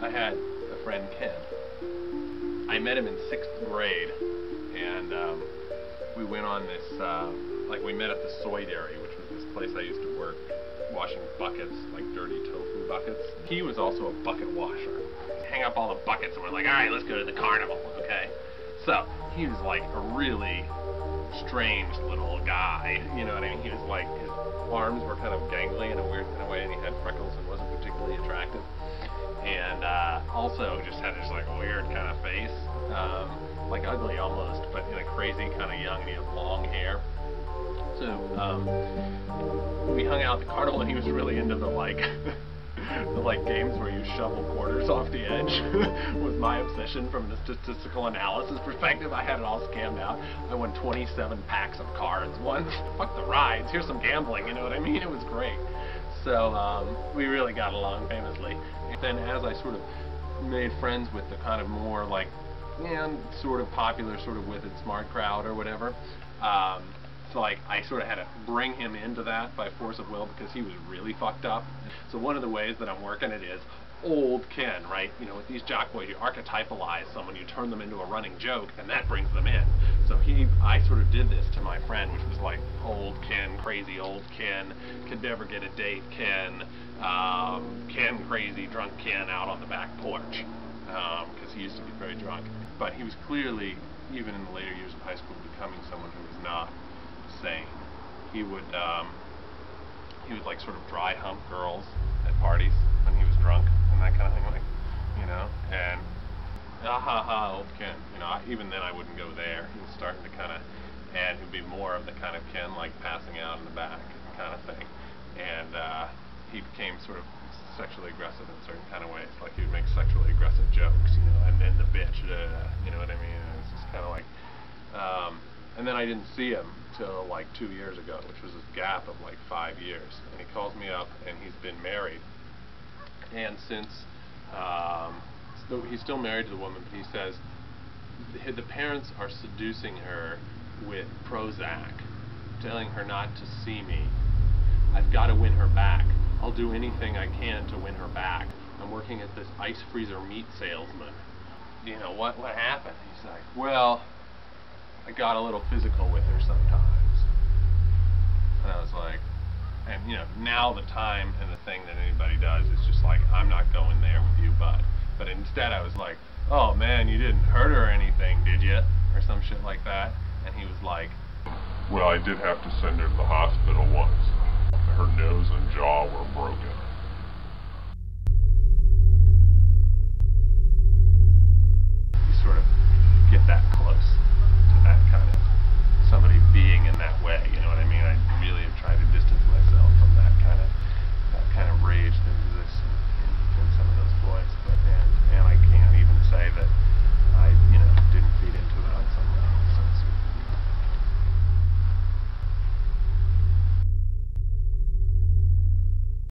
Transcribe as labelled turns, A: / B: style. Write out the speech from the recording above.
A: I had a friend, Ken. I met him in sixth grade, and um, we went on this, uh, like, we met at the Soy Dairy, which was this place I used to work washing buckets, like dirty tofu buckets. He was also a bucket washer. Hang up all the buckets, and we're like, all right, let's go to the carnival, okay? So, he was like a really strange little guy, you know what I mean? He was like, his arms were kind of gangly in a weird kind of way, and he had freckles and wasn't particularly attractive. Also just had this like weird kind of face, um, like ugly almost, but a crazy kind of young, and he had long hair. So um, we hung out at the carnival, and he was really into the like. the like games where you shovel quarters off the edge was my obsession from the statistical analysis perspective. I had it all scammed out. I won 27 packs of cards once. Fuck the rides. Here's some gambling. You know what I mean? It was great. So um, we really got along famously. And then as I sort of made friends with the kind of more like, yeah, sort of popular, sort of with it smart crowd or whatever. Um, so like I sort of had to bring him into that by force of will because he was really fucked up. So one of the ways that I'm working it is old Ken, right? You know, with these jock boys, you archetypalize someone, you turn them into a running joke, and that brings them in. So he, I sort of did this to my friend, which was like old Ken, crazy old Ken, could never get a date Ken, um, Ken crazy drunk Ken out on the back porch because um, he used to be very drunk. But he was clearly, even in the later years of high school, becoming someone who was not sane. He would um, he would like sort of dry hump girls at parties when he was drunk and that kind of thing, like you know. And ah ha ha, old Ken. You know, I, even then I wouldn't go there. He was starting to kind of, and he'd be more of the kind of Ken like passing out in the back kind of thing. And uh, he became sort of sexually aggressive in certain kind of ways. Like he would make sexually aggressive jokes, you know, and then the bitch, uh, you know what I mean? It's just kind of like. Um, and then I didn't see him till like two years ago, which was a gap of like five years. And he calls me up, and he's been married. And since um, so he's still married to the woman, but he says the parents are seducing her with Prozac, telling her not to see me. I've got to win her back. I'll do anything I can to win her back. I'm working at this ice freezer meat salesman. You know, what, what happened? He's like, well, I got a little physical with her sometimes. And I was like, and you know, now the time and the thing that anybody does is just like, I'm not going there with you, bud. But instead I was like, oh man, you didn't hurt her or anything, did you? Or some shit like that. And he was like,
B: well, I did have to send her to the hospital once.